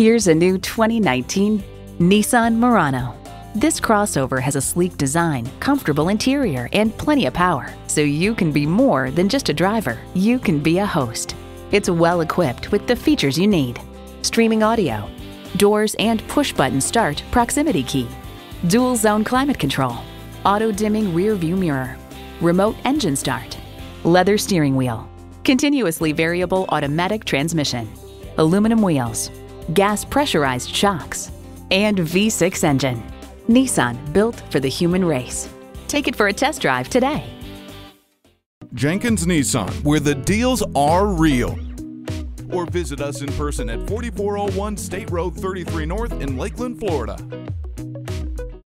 Here's a new 2019 Nissan Murano. This crossover has a sleek design, comfortable interior, and plenty of power, so you can be more than just a driver. You can be a host. It's well equipped with the features you need. Streaming audio, doors and push-button start proximity key, dual zone climate control, auto dimming rear view mirror, remote engine start, leather steering wheel, continuously variable automatic transmission, aluminum wheels, gas pressurized shocks, and V6 engine. Nissan, built for the human race. Take it for a test drive today. Jenkins Nissan, where the deals are real. Or visit us in person at 4401 State Road 33 North in Lakeland, Florida.